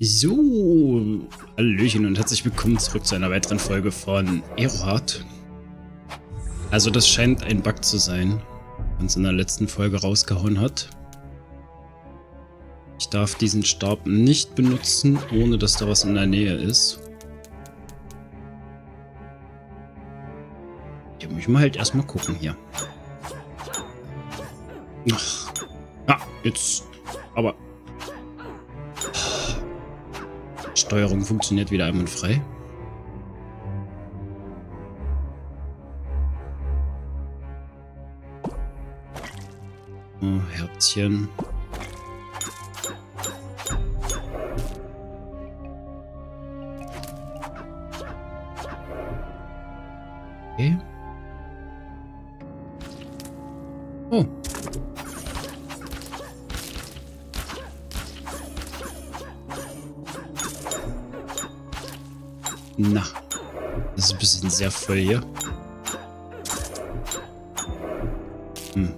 So, Hallöchen und herzlich willkommen zurück zu einer weiteren Folge von Aerohard. Also das scheint ein Bug zu sein, was in der letzten Folge rausgehauen hat. Ich darf diesen Stab nicht benutzen, ohne dass da was in der Nähe ist. Hier müssen wir halt erstmal gucken hier. Ach. Ah, jetzt. Aber Steuerung funktioniert wieder einwandfrei. Oh, Herzchen. Sehr voll hier. Hm.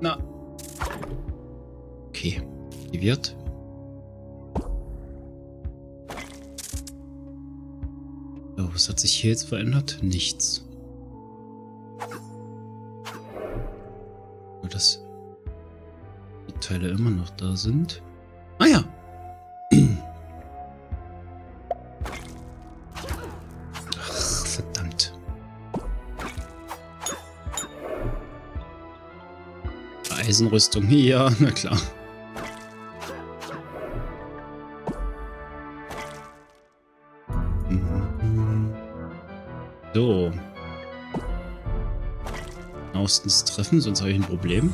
Na. Okay, aktiviert. So, was hat sich hier jetzt verändert? Nichts. Nur, dass die Teile immer noch da sind. Eisenrüstung. Ja, na klar. So. Genauestens treffen, sonst habe ich ein Problem.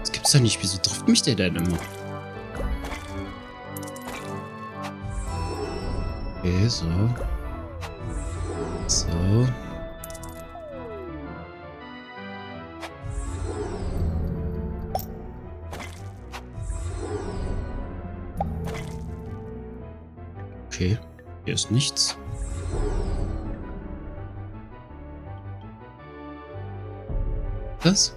Das gibt's doch nicht. Wieso trifft mich der denn immer? Okay, so. So. Okay, hier ist nichts. Das?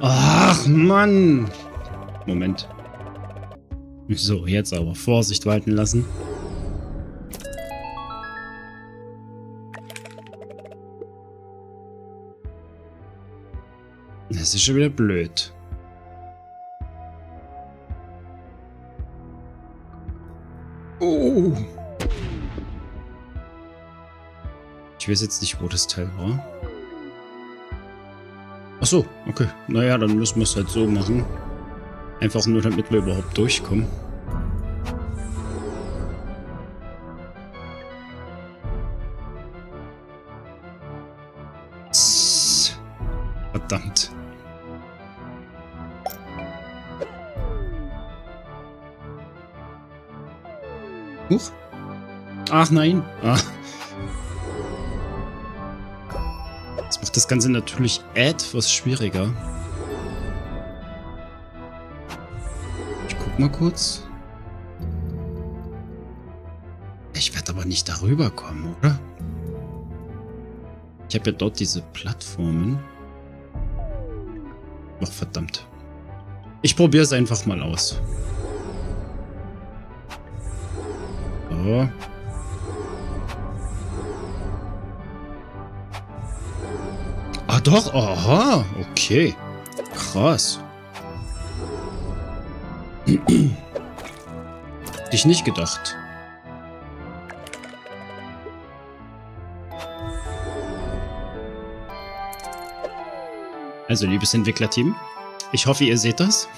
Ach, Mann. Moment. So, jetzt aber Vorsicht walten lassen. Das ist schon wieder blöd. Oh. Ich weiß jetzt nicht, wo das Teil war. Ach so, okay. Naja, dann müssen wir es halt so machen. Einfach nur, damit wir überhaupt durchkommen. Verdammt. Huch. Ach nein. Ah. Das macht das Ganze natürlich etwas schwieriger. Guck mal kurz. Ich werde aber nicht darüber kommen, oder? Ich habe ja dort diese Plattformen. Ach, verdammt. Ich probiere es einfach mal aus. So. Ah doch, aha, okay. Krass. Hätte ich nicht gedacht. Also, liebes Entwicklerteam, ich hoffe, ihr seht das.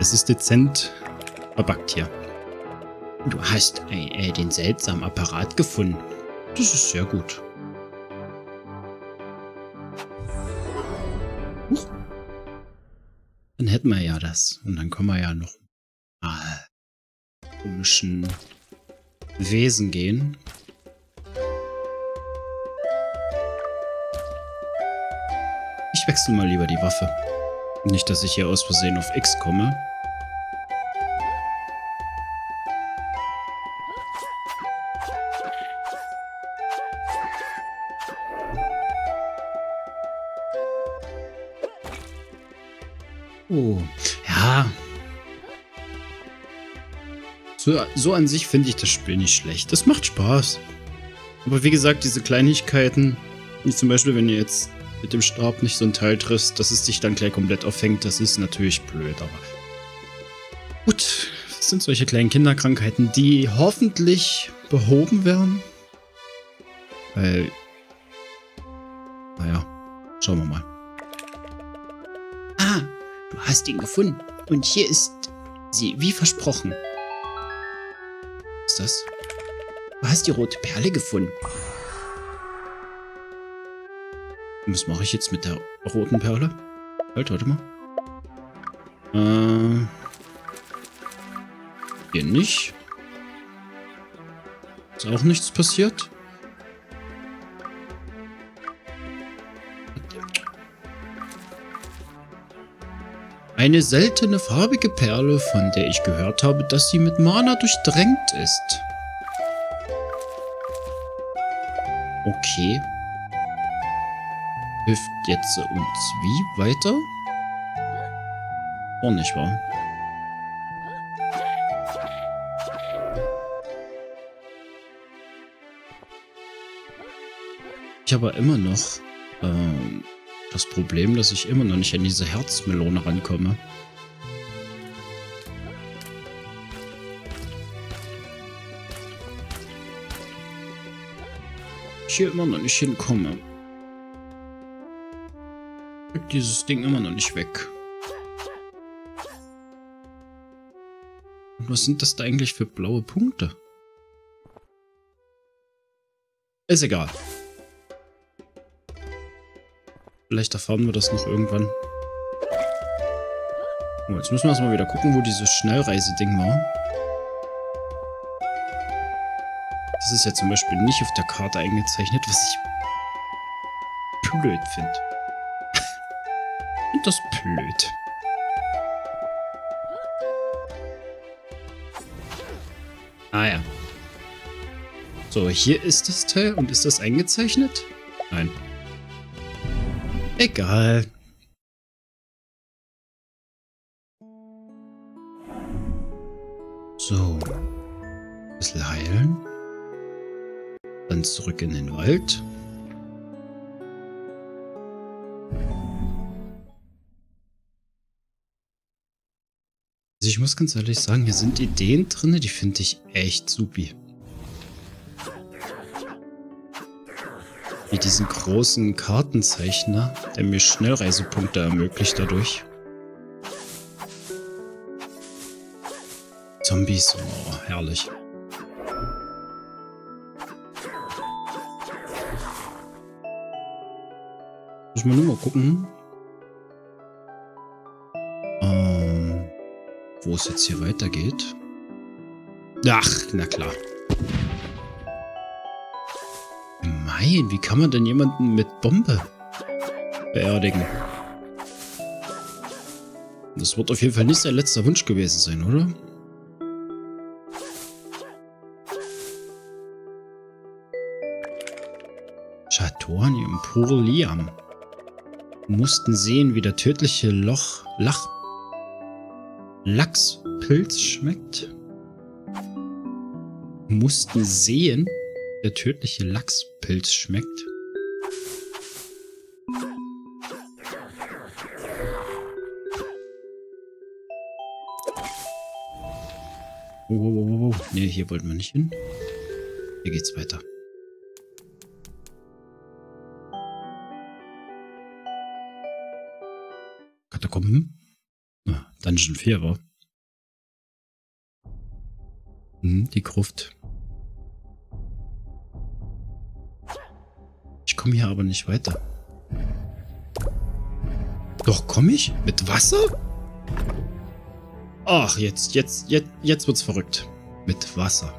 Es ist dezent verbuggt hier. Du hast äh, den seltsamen Apparat gefunden. Das ist sehr gut. Hätten wir ja das. Und dann können wir ja noch mal komischen Wesen gehen. Ich wechsle mal lieber die Waffe. Nicht, dass ich hier aus Versehen auf X komme. So, an sich finde ich das Spiel nicht schlecht. Das macht Spaß. Aber wie gesagt, diese Kleinigkeiten, wie zum Beispiel, wenn ihr jetzt mit dem Stab nicht so ein Teil triffst, dass es dich dann gleich komplett auffängt, das ist natürlich blöd, aber gut, das sind solche kleinen Kinderkrankheiten, die hoffentlich behoben werden. Weil, naja, schauen wir mal. Ah, du hast ihn gefunden. Und hier ist sie, wie versprochen. Was ist das? Du hast die rote Perle gefunden. Was mache ich jetzt mit der roten Perle? Halt, warte mal. Äh, hier nicht. Ist auch nichts passiert. Eine seltene farbige Perle, von der ich gehört habe, dass sie mit Mana durchdrängt ist. Okay. Hilft jetzt uns wie weiter? Auch nicht wahr? Ich habe immer noch ähm, das Problem, dass ich immer noch nicht an diese Herzmelone rankomme. Ich hier immer noch nicht hinkomme. Krieg dieses Ding immer noch nicht weg. Und was sind das da eigentlich für blaue Punkte? Ist egal. Vielleicht erfahren wir das noch irgendwann. Oh, jetzt müssen wir erstmal wieder gucken, wo dieses Schnellreiseding war. Das ist ja zum Beispiel nicht auf der Karte eingezeichnet, was ich blöd finde. Und das blöd. Ah ja. So, hier ist das Teil. Und ist das eingezeichnet? Nein. Egal. So. Ein bisschen heilen. Dann zurück in den Wald. Also ich muss ganz ehrlich sagen, hier sind Ideen drin, die finde ich echt supi. Wie diesen großen Kartenzeichner, der mir Schnellreisepunkte ermöglicht dadurch. Zombies, oh, herrlich. Muss man nur mal gucken. Ähm, wo es jetzt hier weitergeht. Ach, na klar. Nein, wie kann man denn jemanden mit Bombe beerdigen? Das wird auf jeden Fall nicht sein letzter Wunsch gewesen sein, oder? Chatornium, Purliam. Mussten sehen, wie der tödliche Loch, Lach, Lachspilz schmeckt. Mussten sehen, der tödliche Lachspilz schmeckt. Oh, oh, oh. Ne, hier wollten wir nicht hin. Hier geht's weiter. Katakomben? Ah, Dungeon 4 war. Hm, die Gruft. Komme hier aber nicht weiter. Doch, komme ich? Mit Wasser? Ach, jetzt, jetzt, jetzt, jetzt wird's verrückt. Mit Wasser.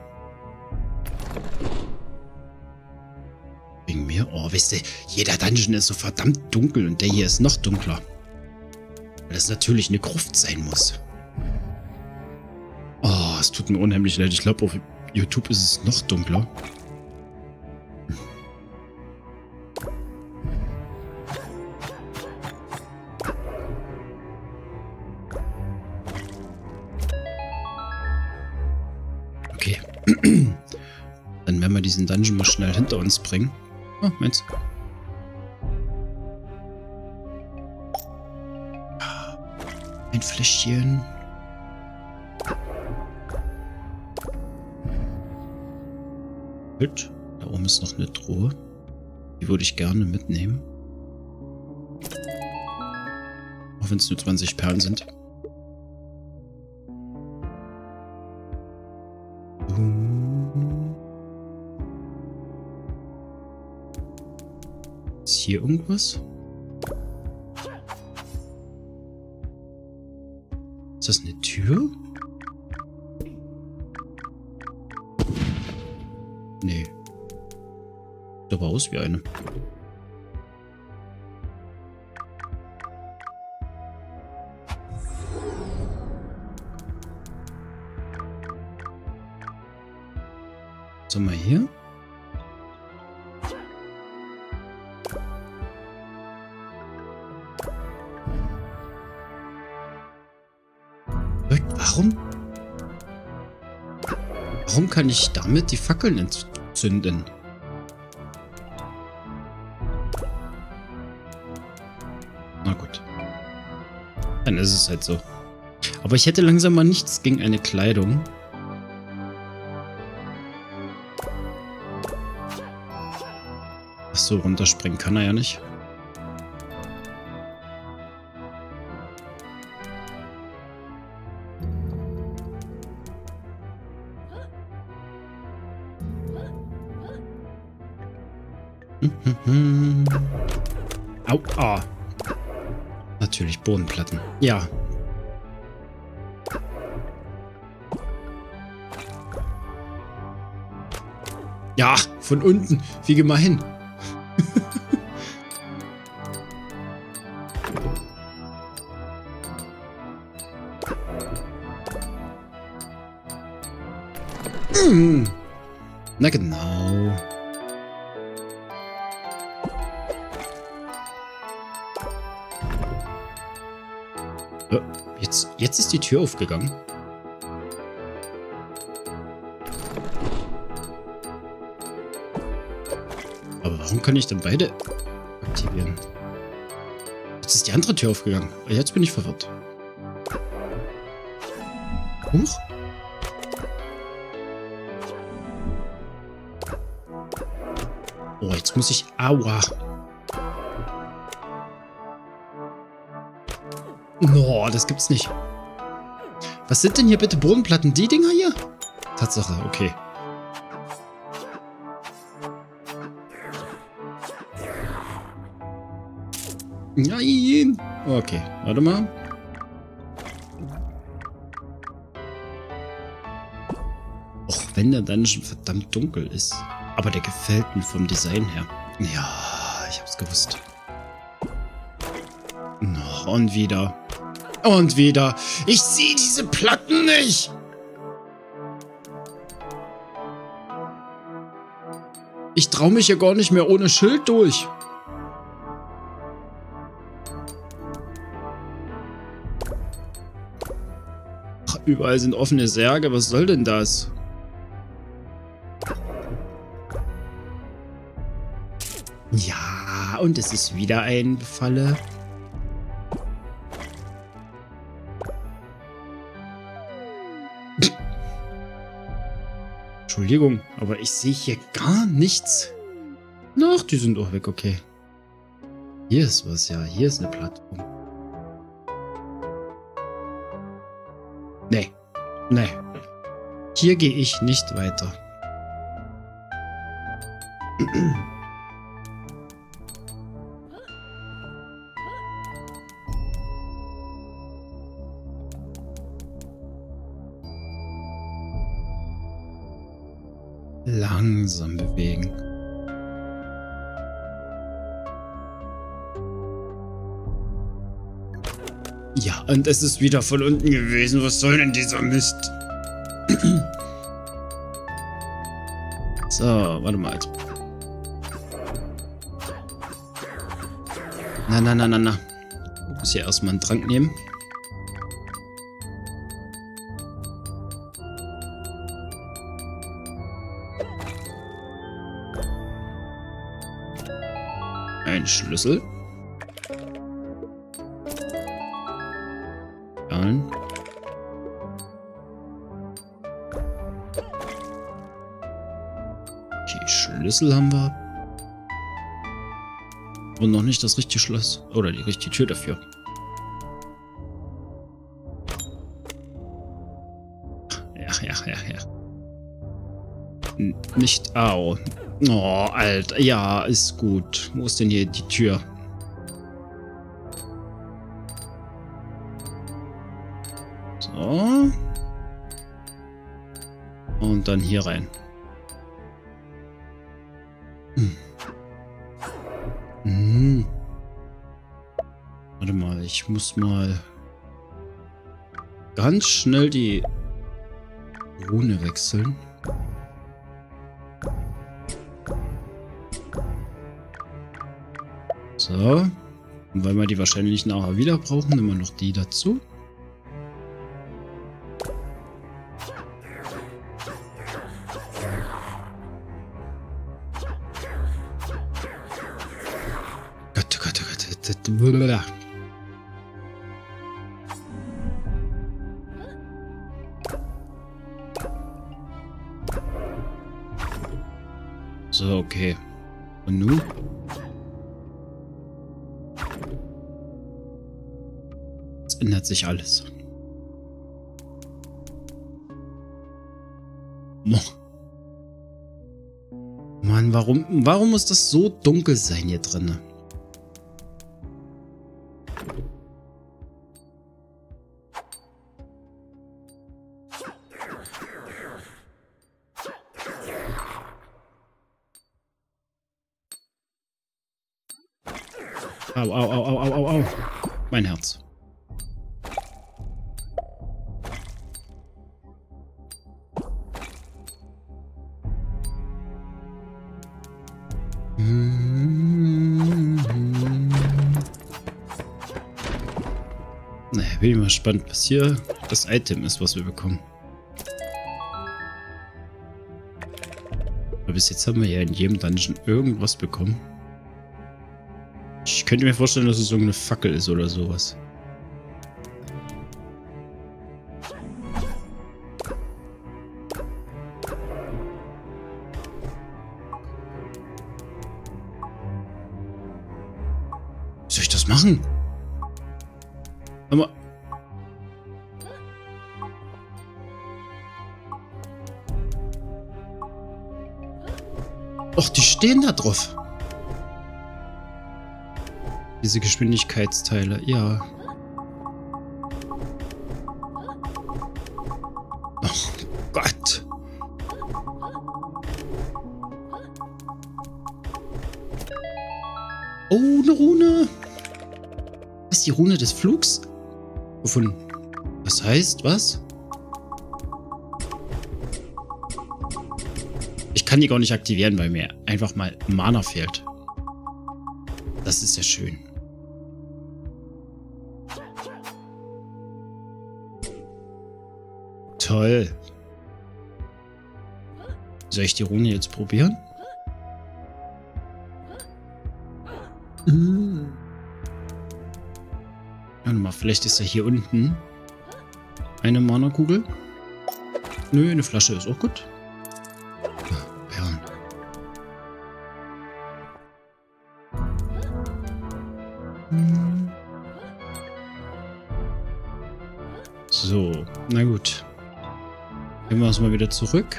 Wegen mir? Oh, wisst ihr, jeder Dungeon ist so verdammt dunkel und der hier ist noch dunkler. Weil das natürlich eine Gruft sein muss. Oh, es tut mir unheimlich leid. Ich glaube, auf YouTube ist es noch dunkler. Dann werden wir diesen Dungeon mal schnell hinter uns bringen. Ah, meins. Ein Fläschchen. Gut. Da oben ist noch eine Truhe. Die würde ich gerne mitnehmen. Auch wenn es nur 20 Perlen sind. Ist hier irgendwas? Ist das eine Tür? Nee. Sieht aber aus wie eine. Warum kann ich damit die Fackeln entzünden? Na gut. Dann ist es halt so. Aber ich hätte langsam mal nichts gegen eine Kleidung. Achso, runterspringen kann er ja nicht. Au, ah. Natürlich Bodenplatten. Ja. Ja, von unten. Wie gemein. Hm. Na genau. Jetzt, ist die Tür aufgegangen. Aber warum kann ich dann beide aktivieren? Jetzt ist die andere Tür aufgegangen. Jetzt bin ich verwirrt. Huch. Oh, jetzt muss ich... Aua. No, das gibt's nicht. Was sind denn hier bitte Bodenplatten? Die Dinger hier? Tatsache, okay. Nein! Okay, warte mal. Och, wenn der Dungeon verdammt dunkel ist. Aber der gefällt mir vom Design her. Ja, ich hab's gewusst. Oh, und wieder. Und wieder. Ich sehe diese Platten nicht. Ich traue mich ja gar nicht mehr ohne Schild durch. Ach, überall sind offene Särge. Was soll denn das? Ja, und es ist wieder ein Falle. Entschuldigung, aber ich sehe hier gar nichts. Ach, die sind auch weg, okay. Hier ist was, ja. Hier ist eine Plattform. Nee. Nee. Hier gehe ich nicht weiter. Langsam bewegen. Ja, und es ist wieder von unten gewesen. Was soll denn dieser Mist? so, warte mal. Na, na, na, na, na. Ich muss hier erstmal einen Trank nehmen. Schlüssel. Ein. Okay, Schlüssel haben wir. Und noch nicht das richtige Schloss. Oder die richtige Tür dafür. Ja, ja, ja, ja. N nicht. Au. Oh, Alter. Ja, ist gut. Wo ist denn hier die Tür? So. Und dann hier rein. Hm. Hm. Warte mal, ich muss mal ganz schnell die Rune wechseln. So. Und weil wir die wahrscheinlich nachher wieder brauchen, nehmen wir noch die dazu. Es ändert sich alles. Mann, warum, warum muss das so dunkel sein hier drinnen? Naja, bin ich mal gespannt, was hier das Item ist, was wir bekommen. Aber bis jetzt haben wir ja in jedem Dungeon irgendwas bekommen. Ich könnte mir vorstellen, dass es irgendeine Fackel ist oder sowas. Och, die stehen da drauf. Diese Geschwindigkeitsteile, ja. Oh Gott. Oh, eine Rune. Was ist die Rune des Flugs? Gefunden. Das heißt, was? Kann die gar nicht aktivieren, weil mir einfach mal Mana fehlt. Das ist ja schön. Toll. Soll ich die Rune jetzt probieren? Mhm. Warte mal, vielleicht ist ja hier unten eine Mana-Kugel. Nö, eine Flasche ist auch gut. Wieder zurück.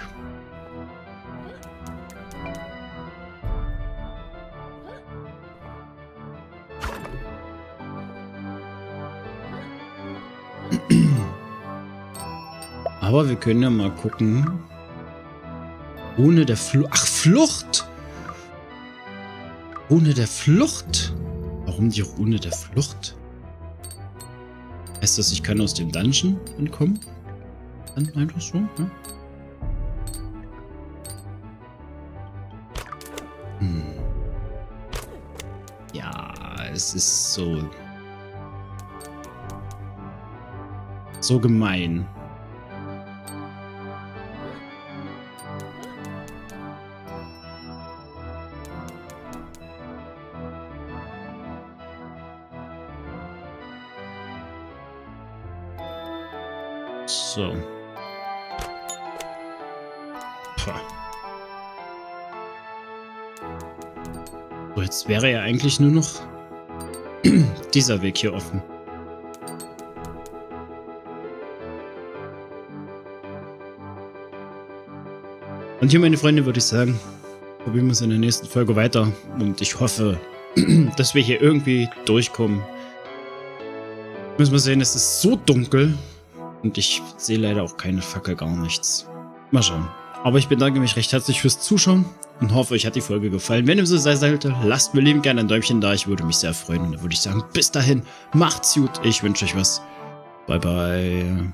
Aber wir können ja mal gucken. Ohne der Flucht. Ach, Flucht! Ohne der Flucht? Warum die Rune der Flucht? Heißt das, ich kann aus dem Dungeon entkommen? Dann einfach so, ne? Hm. es ist so... So gemein. So. Puh. So, jetzt wäre er eigentlich nur noch dieser Weg hier offen. Und hier, meine Freunde, würde ich sagen, probieren wir es in der nächsten Folge weiter. Und ich hoffe, dass wir hier irgendwie durchkommen. Müssen wir sehen, es ist so dunkel. Und ich sehe leider auch keine Fackel, gar nichts. Mal schauen. Aber ich bedanke mich recht herzlich fürs Zuschauen und hoffe, euch hat die Folge gefallen. Wenn dem so sein sollte, lasst mir lieben gerne ein Däumchen da. Ich würde mich sehr freuen. Und dann würde ich sagen, bis dahin, macht's gut. Ich wünsche euch was. Bye, bye.